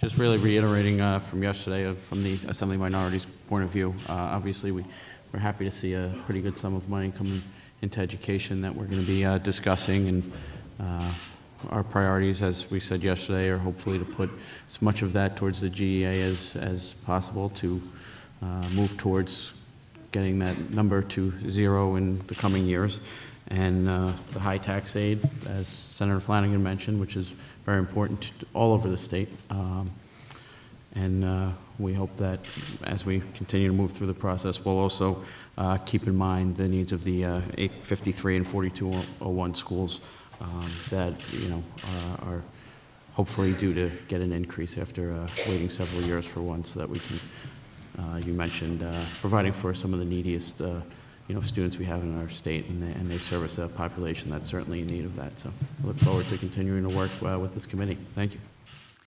Just really reiterating uh, from yesterday, uh, from the Assembly Minority's point of view, uh, obviously, we, we're happy to see a pretty good sum of money coming into education that we're going to be uh, discussing, and uh, our priorities, as we said yesterday, are hopefully to put as much of that towards the GEA as, as possible to uh, move towards getting that number to zero in the coming years. And uh, the high tax aid, as Senator Flanagan mentioned, which is very important to- all over the state. Um, And uh, we hope that as we continue to move through the process, we'll also uh, keep in mind the needs of the uh, 853 and 4201 schools um, that, you know, uh, are hopefully due to get an increase after uh, waiting several years for one, so that we can, you mentioned, uh, providing for some of the neediest, uh, you know, students we have in our state, and they, and they service a population that's certainly in need of that. So I look forward to continuing to work uh, with this committee. Thank you.